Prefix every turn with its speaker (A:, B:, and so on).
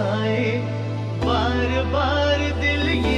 A: आए बार बार दिल ये